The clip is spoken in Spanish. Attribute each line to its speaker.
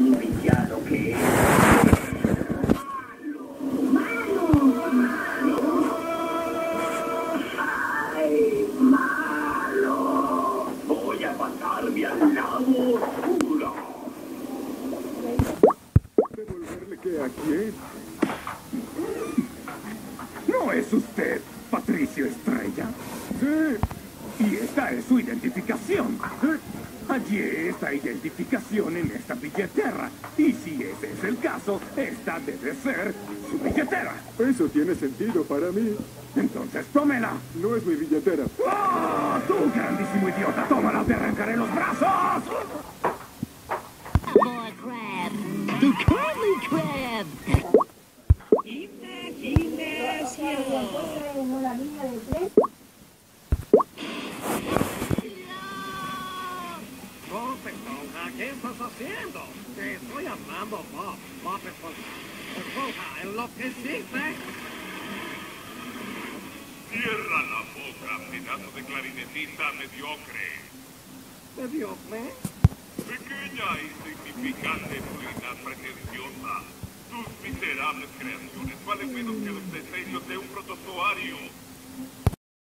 Speaker 1: Un villano que es malo, malo, ay, malo. Voy a pasarme al lado oscuro.
Speaker 2: ¿Devolverle qué a quién? ¿No es usted Patricio Estrella? Sí. Y esta es su identificación. Allí esta identificación en esta billetera. Y si ese es el caso, esta debe ser su billetera. Eso tiene sentido para mí. Entonces tómela. No es mi billetera. ¡Ah! ¡Tú, grandísimo idiota! ¡Tómala! ¡Te arrancaré los brazos!
Speaker 3: Boy crab. The curly crab.
Speaker 4: Esponja, ¿qué estás haciendo? Te estoy hablando, Bob. Bob Esponja. Esponja, enloqueciste.
Speaker 5: Cierra la boca, pedazo de clarinetista mediocre.
Speaker 4: Mediocre.
Speaker 5: Pequeña e insignificante ruina pretenciosa. Tus miserables creaciones valen menos que los diseños de un protozoario.